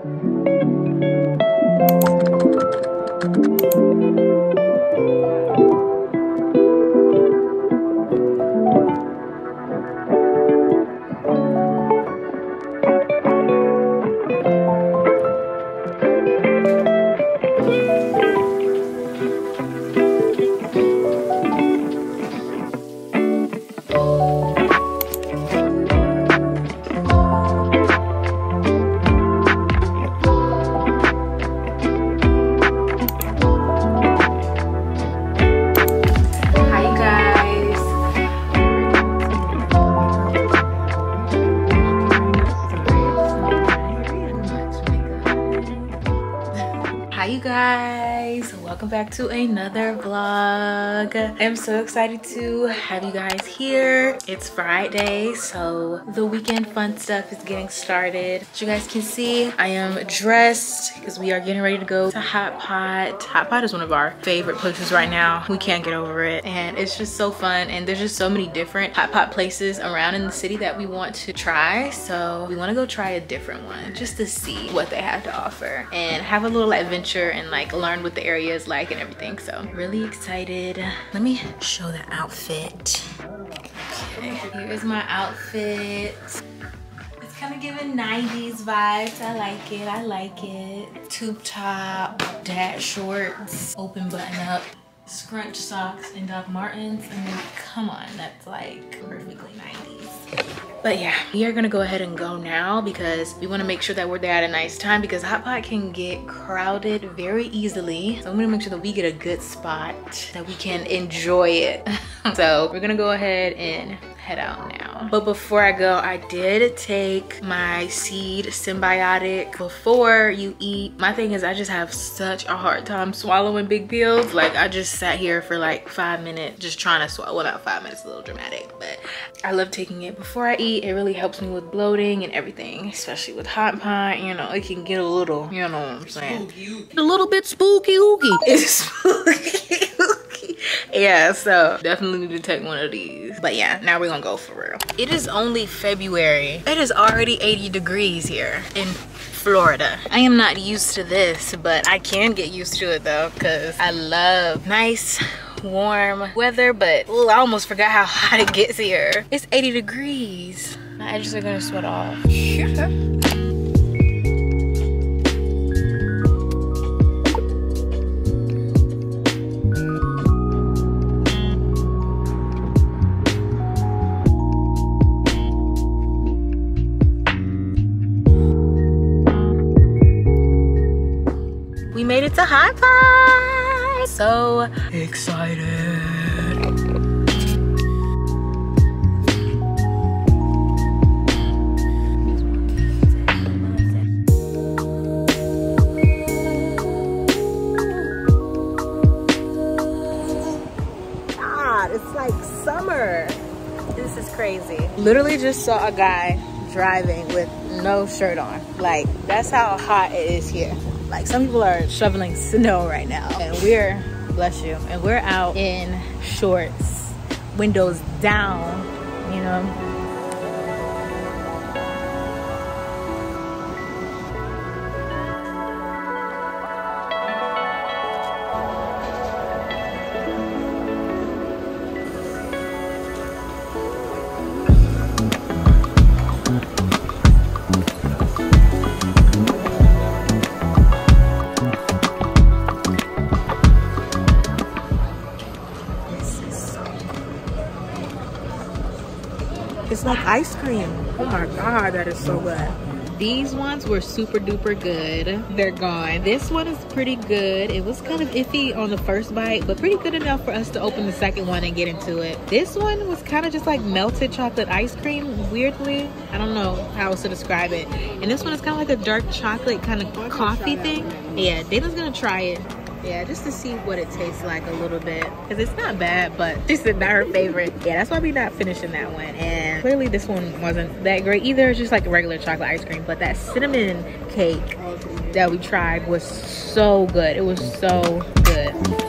Hi, Hi, you guys. Welcome back to another vlog. I'm so excited to have you guys here. It's Friday, so the weekend fun stuff is getting started. As you guys can see, I am dressed because we are getting ready to go to Hot Pot. Hot Pot is one of our favorite places right now. We can't get over it, and it's just so fun. And there's just so many different Hot Pot places around in the city that we want to try. So we want to go try a different one just to see what they have to offer and have a little adventure and like learn what the area is like and everything. So really excited. Let me show the outfit. Okay, here is my outfit. It's kind of giving 90s vibes. I like it. I like it. Tube top, dad shorts, open button up, scrunch socks, and Doc Martens. I mean, come on, that's like perfectly 90s. But yeah, we are gonna go ahead and go now because we wanna make sure that we're there at a nice time because Hot Pot can get crowded very easily. So I'm gonna make sure that we get a good spot that we can enjoy it. so we're gonna go ahead and head out now. But before I go, I did take my seed synbiotic before you eat. My thing is I just have such a hard time swallowing big pills. Like I just sat here for like five minutes just trying to swallow. Well, not five minutes, a little dramatic, but I love taking it before I eat. It really helps me with bloating and everything, especially with hot pot. You know, it can get a little, you know what I'm saying? A little bit spooky ooky. It's spooky ooky. Yeah, so definitely need to take one of these. But yeah, now we're gonna go for real. It is only February. It is already 80 degrees here in Florida. I am not used to this, but I can get used to it though, because I love nice warm weather, but ooh, I almost forgot how hot it gets here. It's 80 degrees. My edges are gonna sweat off. crazy. Literally just saw a guy driving with no shirt on. Like, that's how hot it is here. Like, some people are shoveling snow right now. And we're, bless you, and we're out in shorts, windows down, you know? It's like ice cream. Oh my God, that is so good. These ones were super duper good. They're gone. This one is pretty good. It was kind of iffy on the first bite, but pretty good enough for us to open the second one and get into it. This one was kind of just like melted chocolate ice cream, weirdly. I don't know how else to describe it. And this one is kind of like a dark chocolate kind of coffee thing. Yeah, Dana's gonna try it. Yeah, just to see what it tastes like a little bit. Because it's not bad, but this is not her favorite. Yeah, that's why we're not finishing that one. And clearly this one wasn't that great either. It's just like regular chocolate ice cream. But that cinnamon cake that we tried was so good. It was so good.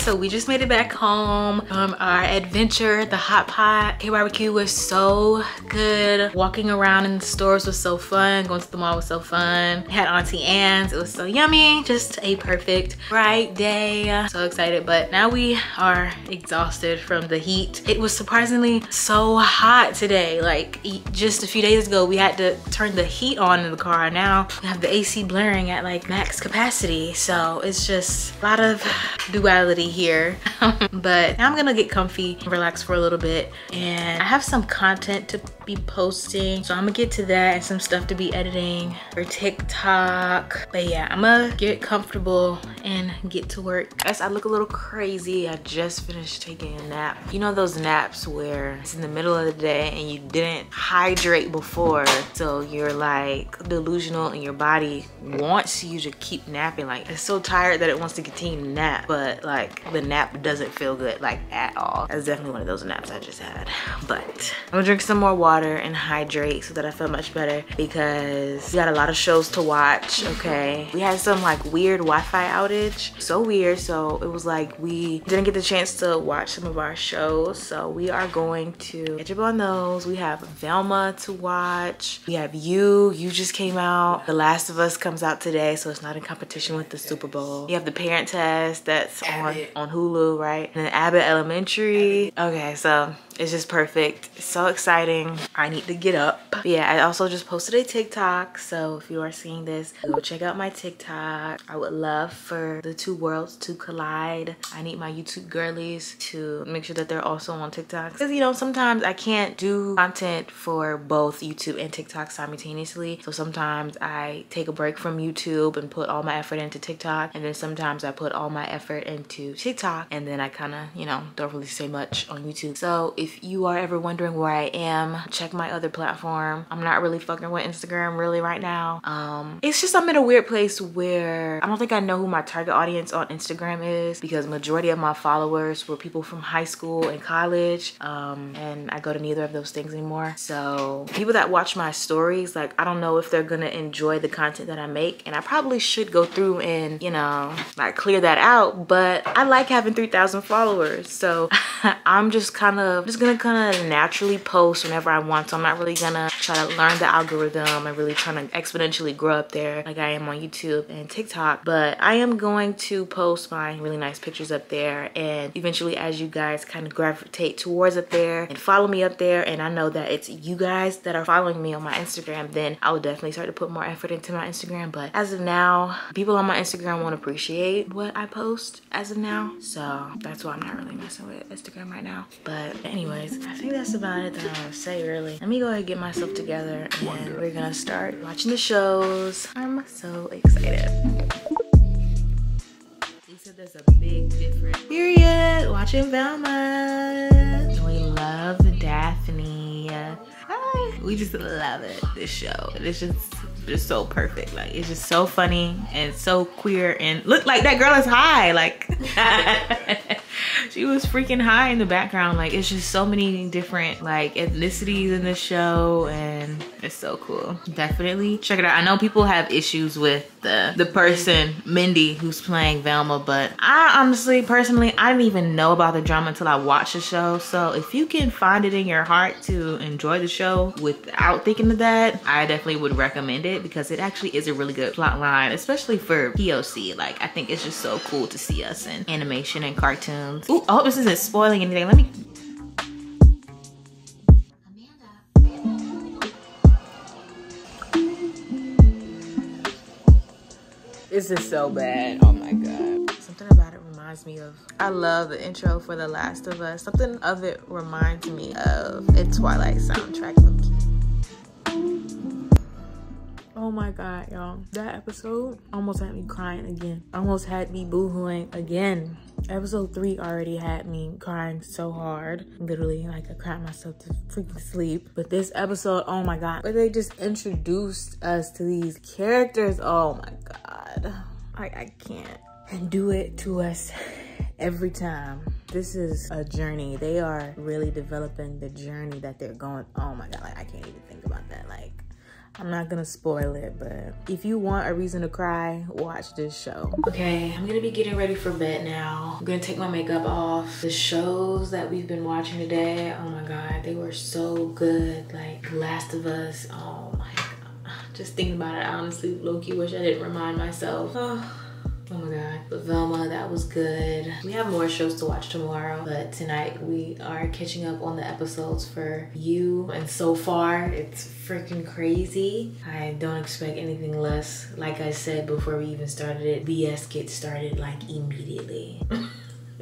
So we just made it back home from our adventure the hot pot. K barbecue was so good. Walking around in the stores was so fun. Going to the mall was so fun. Had auntie anne's. It was so yummy. Just a perfect bright day. so excited. But now we are exhausted from the heat. It was surprisingly so hot today. Like just a few days ago we had to turn the heat on in the car. Now we have the ac blaring at like max capacity. So it's just a lot of duality here but i'm gonna get comfy relax for a little bit and i have some content to be posting. So i'm gonna get to that and some stuff to be editing for tiktok. But yeah i'm gonna get comfortable and get to work. Guys i look a little crazy. I just finished taking a nap. You know those naps where it's in the middle of the day and you didn't hydrate before? So you're like delusional and your body wants you to keep napping. Like it's so tired that it wants to continue to nap but like the nap doesn't feel good like at all. That's definitely one of those naps i just had. But i'm gonna drink some more water and hydrate so that i feel much better because we got a lot of shows to watch okay? We had some like weird wi-fi outage. So weird. So it was like we didn't get the chance to watch some of our shows. So we are going to catch up on those. We have velma to watch. We have you. You just came out. The last of us comes out today so it's not in competition with the super bowl. You have the parent test that's on on hulu right? And then abbott elementary. Okay so it's just perfect. It's so exciting. I need to get up. But yeah i also just posted a tiktok so if you are seeing this go check out my tiktok. I would love for the two worlds to collide. I need my youtube girlies to make sure that they're also on tiktok. Because you know sometimes i can't do content for both youtube and tiktok simultaneously. So sometimes i take a break from youtube and put all my effort into tiktok and then sometimes i put all my effort into tiktok and then i kind of you know don't really say much on youtube. So if if you are ever wondering where I am, check my other platform. I'm not really fucking with Instagram really right now. Um, it's just I'm in a weird place where I don't think I know who my target audience on Instagram is because majority of my followers were people from high school and college. Um, and I go to neither of those things anymore. So people that watch my stories, like I don't know if they're gonna enjoy the content that I make. And I probably should go through and, you know, like clear that out. But I like having 3,000 followers. So I'm just kind of just gonna kind of naturally post whenever I want. So I'm not really gonna try to learn the algorithm and really trying to exponentially grow up there like I am on YouTube and TikTok. But I am going to post my really nice pictures up there. And eventually as you guys kind of gravitate towards up there and follow me up there and I know that it's you guys that are following me on my Instagram, then I will definitely start to put more effort into my Instagram. But as of now, people on my Instagram won't appreciate what I post as of now. So that's why I'm not really messing with Instagram right now. But anyways i think that's about it that i want to say really let me go ahead and get myself together and we're gonna start watching the shows. I'm so excited. He said there's a big difference. Period. Watching velma. We love daphne. Hi. we just love it this show. It's just just so perfect. Like it's just so funny and so queer and look like that girl is high like she was freaking high in the background. Like it's just so many different like ethnicities in the show and it's so cool. Definitely check it out. I know people have issues with the the person Mindy who's playing Velma, but I honestly personally I didn't even know about the drama until I watched the show. So if you can find it in your heart to enjoy the show without thinking of that, I definitely would recommend it because it actually is a really good plot line, especially for POC. Like I think it's just so cool to see us in animation and cartoons. Ooh, I hope this isn't spoiling anything. Let me This is so bad. Oh my god. Something about it reminds me of. I love the intro for The Last of Us. Something of it reminds me of a Twilight soundtrack. Oh my god, y'all. That episode almost had me crying again. Almost had me boohooing again. Episode three already had me crying so hard. Literally, like I cried myself to freaking sleep. But this episode, oh my god, where they just introduced us to these characters. Oh my god. I, I can't. And do it to us every time. This is a journey. They are really developing the journey that they're going. Oh my god, like I can't even think about that. Like I'm not gonna spoil it, but if you want a reason to cry, watch this show. Okay, I'm gonna be getting ready for bed now. I'm gonna take my makeup off. The shows that we've been watching today, oh my God, they were so good. Like Last of Us, oh my God. Just thinking about it, I honestly, low-key wish I didn't remind myself. Oh. Oh my god. But Velma, that was good. We have more shows to watch tomorrow, but tonight we are catching up on the episodes for you. And so far, it's freaking crazy. I don't expect anything less. Like I said before we even started it, BS gets started like immediately.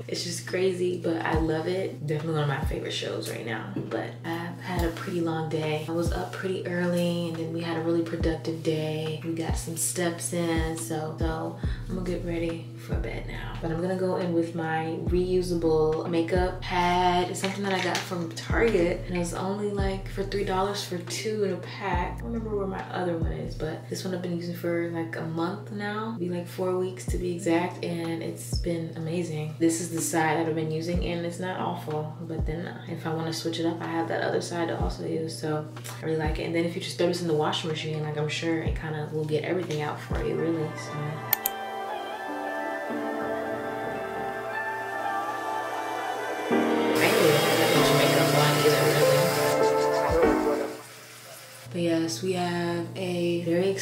It's just crazy, but I love it. Definitely one of my favorite shows right now. But I've had a pretty long day. I was up pretty early and then we had a really productive day. We got some steps in, so, so I'm gonna get ready for bed now. But I'm gonna go in with my reusable makeup pad. It's something that I got from Target and it was only like for $3 for two in a pack. I don't remember where my other one is, but this one I've been using for like a month now. Be like four weeks to be exact and it's been amazing. This is the side that I've been using and it's not awful. But then if I wanna switch it up, I have that other side to also use. So I really like it. And then if you just throw this in the washing machine, like I'm sure it kind of will get everything out for you really. So.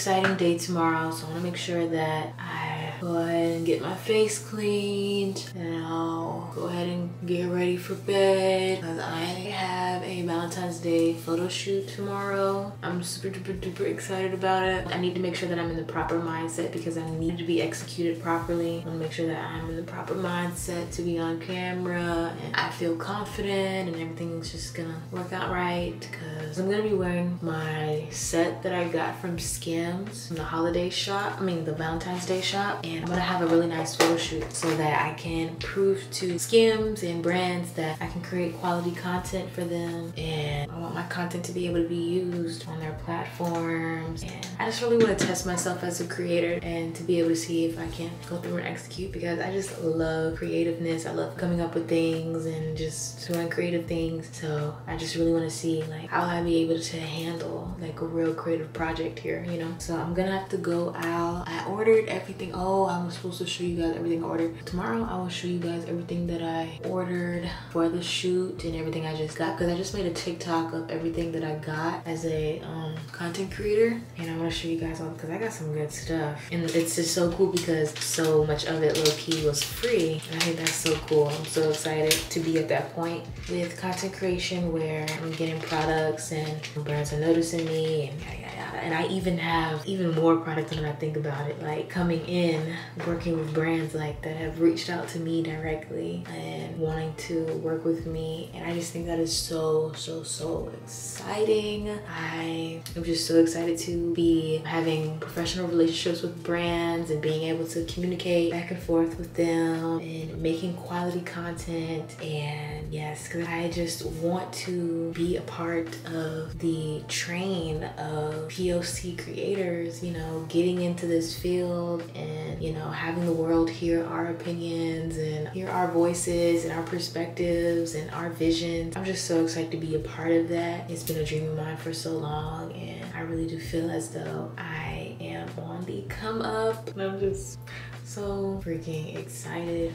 Exciting day tomorrow, so I want to make sure that I go ahead and get my face cleaned and I'll go ahead and get ready for bed because I have a Valentine's Day photo shoot tomorrow. I'm super duper duper excited about it. I need to make sure that I'm in the proper mindset because I need to be executed properly. I want to make sure that I'm in the proper mindset to be on camera and I feel confident and everything's just gonna work out right because I'm gonna be wearing my set that I got from Skims from the holiday shop, I mean the Valentine's Day shop and I'm gonna have a really nice photo shoot so that I can prove to Skims and brands that I can create quality content for them and I want my content to be able to be used on their platforms and I just really want to test myself as a creator and to be able to see if I can go through and execute because I just love creativeness. I love coming up with things and just doing creative things. So I just really want to see like how I'll be able to handle like a real creative project here, you know? So I'm gonna have to go out. I ordered everything. Oh, Oh, I was supposed to show you guys everything I ordered. Tomorrow I will show you guys everything that I ordered for the shoot and everything I just got because I just made a TikTok of everything that I got as a um, content creator and I want to show you guys all because I got some good stuff and it's just so cool because so much of it low-key was free I think that's so cool. I'm so excited to be at that point with content creation where I'm getting products and brands are noticing me and yada, yada. and I even have even more products than I think about it like coming in working with brands like that have reached out to me directly and wanting to work with me. And I just think that is so so so exciting. I am just so excited to be having professional relationships with brands and being able to communicate back and forth with them and making quality content. And yes because I just want to be a part of the train of POC creators you know getting into this field and you know having the world hear our opinions and hear our voices and our perspectives and our visions I'm just so excited to be a part of that it's been a dream of mine for so long and I really do feel as though I am on the come up and I'm just so freaking excited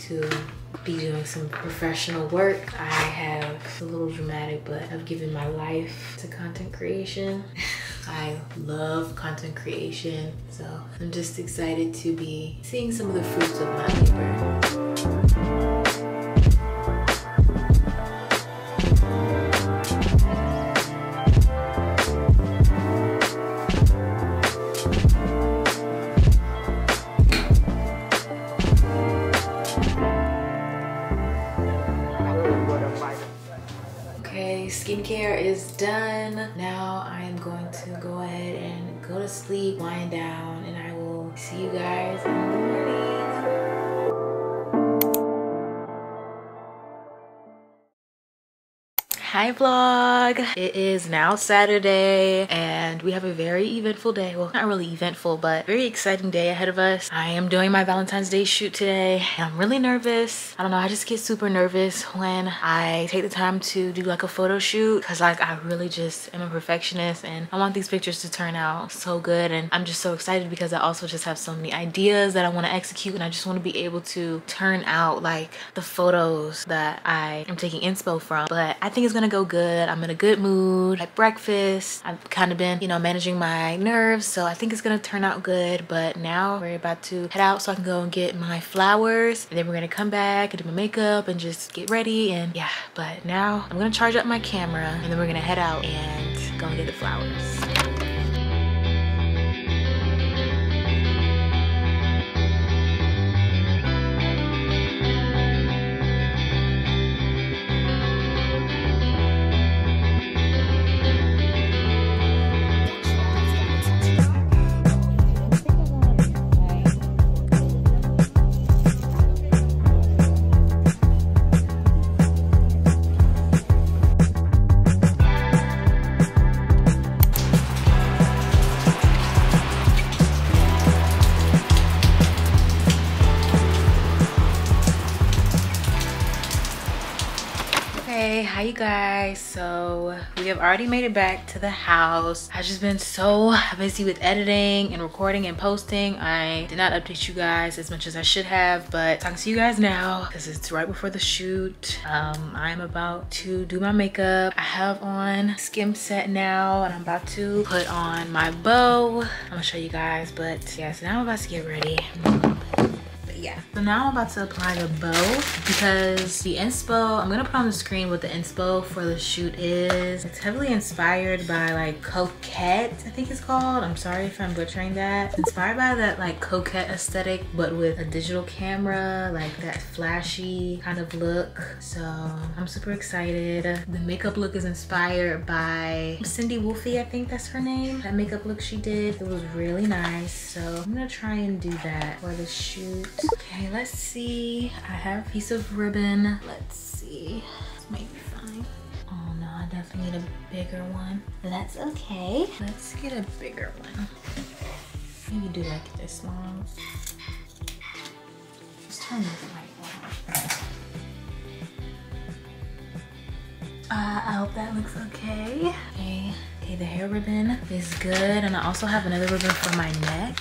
to be doing some professional work. I have a little dramatic, but I've given my life to content creation. I love content creation, so I'm just excited to be seeing some of the fruits of my labor. Skincare is done. Now I am going to go ahead and go to sleep, wind down, and I will see you guys in the morning. Hi vlog. It is now saturday and we have a very eventful day. Well not really eventful but very exciting day ahead of us. I am doing my valentine's day shoot today i'm really nervous. I don't know i just get super nervous when i take the time to do like a photo shoot because like i really just am a perfectionist and i want these pictures to turn out so good and i'm just so excited because i also just have so many ideas that i want to execute and i just want to be able to turn out like the photos that i am taking inspo from. But i think it's gonna go good i'm in a good mood at breakfast. I've kind of been you know managing my nerves so i think it's gonna turn out good but now we're about to head out so i can go and get my flowers and then we're gonna come back and do my makeup and just get ready and yeah but now i'm gonna charge up my camera and then we're gonna head out and go and get the flowers guys. So we have already made it back to the house. I've just been so busy with editing and recording and posting. I did not update you guys as much as i should have but talking to you guys now. Because it's right before the shoot. Um, i'm about to do my makeup. I have on skim set now and i'm about to put on my bow. I'm gonna show you guys but yeah so now i'm about to get ready yeah. So now i'm about to apply the bow because the inspo i'm gonna put on the screen what the inspo for the shoot is. It's heavily inspired by like coquette i think it's called. I'm sorry if i'm butchering that. Inspired by that like coquette aesthetic but with a digital camera like that flashy kind of look. So i'm super excited. The makeup look is inspired by cindy wolfie i think that's her name. That makeup look she did it was really nice. So i'm gonna try and do that for the shoot Okay, let's see. I have a piece of ribbon. Let's see. This might be fine. Oh no, I definitely need a bigger one. That's okay. Let's get a bigger one. Maybe do like this long. Let's turn this light on. Uh, I hope that looks okay. Okay, okay, the hair ribbon is good. And I also have another ribbon for my neck.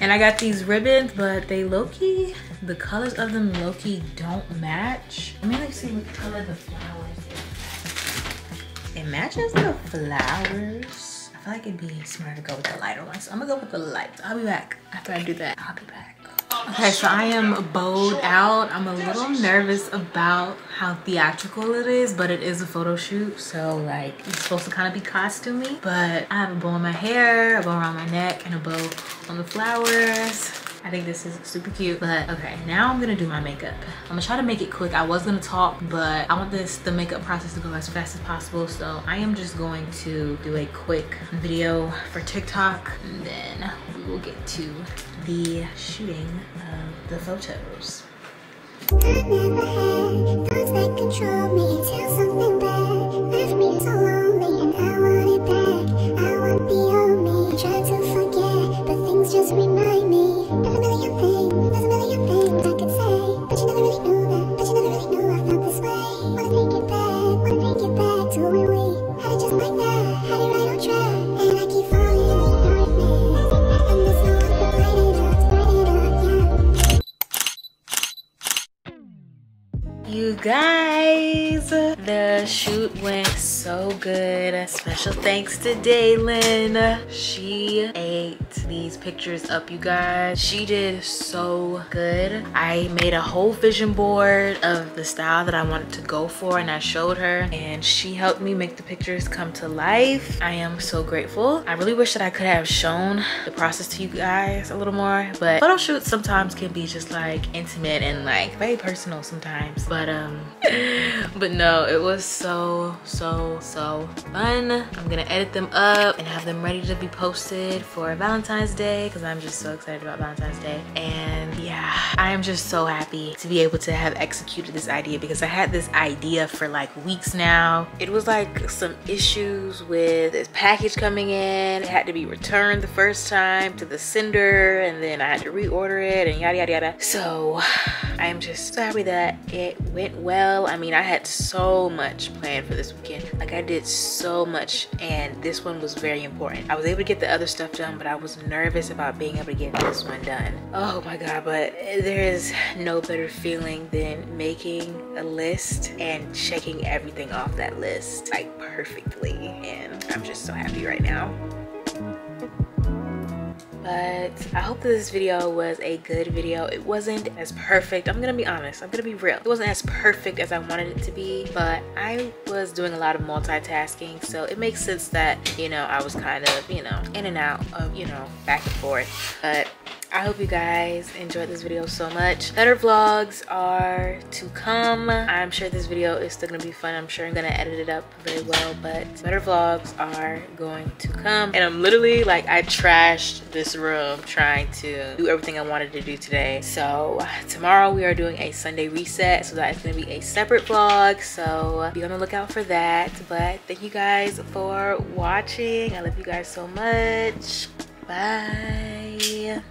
And I got these ribbons, but they low-key, the colors of them low-key don't match. Let me like see what color the flowers is. It matches the flowers. I feel like it'd be smarter to go with the lighter one. So I'm gonna go with the light. I'll be back after I do that. I'll be back. Okay, so I am bowed out. I'm a little nervous about how theatrical it is, but it is a photo shoot. So like, it's supposed to kind of be costumey. But I have a bow in my hair, a bow around my neck, and a bow on the flowers. I think this is super cute, but okay, now I'm gonna do my makeup. I'm gonna try to make it quick. I was gonna talk, but I want this, the makeup process to go as fast as possible. So I am just going to do a quick video for TikTok, and then we will get to the shooting of the photos. just Special thanks to Daylin. She pictures up, you guys. She did so good. I made a whole vision board of the style that I wanted to go for and I showed her and she helped me make the pictures come to life. I am so grateful. I really wish that I could have shown the process to you guys a little more, but photo shoots sometimes can be just like intimate and like very personal sometimes. But um, but no, it was so so, so, fun. I'm gonna edit them up and have them ready to be posted for Valentine's Day because I'm just so excited about Valentine's Day. And yeah, I am just so happy to be able to have executed this idea because I had this idea for like weeks now. It was like some issues with this package coming in. It had to be returned the first time to the sender and then I had to reorder it and yada yada yada. So I am just so happy that it went well. I mean, I had so much planned for this weekend. Like I did so much and this one was very important. I was able to get the other stuff done, but I was nervous about being able to get this one done. Oh my God, but there is no better feeling than making a list and checking everything off that list like perfectly. And I'm just so happy right now but I hope this video was a good video. It wasn't as perfect. I'm gonna be honest, I'm gonna be real. It wasn't as perfect as I wanted it to be, but I was doing a lot of multitasking, so it makes sense that, you know, I was kind of, you know, in and out of, you know, back and forth. But I hope you guys enjoyed this video so much. Better vlogs are to come. I'm sure this video is still gonna be fun. I'm sure I'm gonna edit it up very well, but better vlogs are going to come. And I'm literally like, I trashed this room trying to do everything I wanted to do today. So tomorrow we are doing a Sunday reset. So that is gonna be a separate vlog. So be on the lookout for that. But thank you guys for watching. I love you guys so much. Bye.